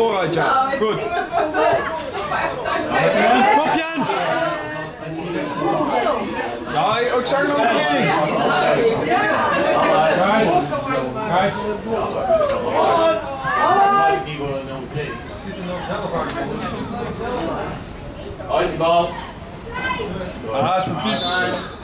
Vooruit, ja. Goed. Ik zat zo maar even thuis kijken. Kom Jens! Ja, oh, ik zag nog een keer. Guys, guys. Hoi, die bal. Ah, sportief.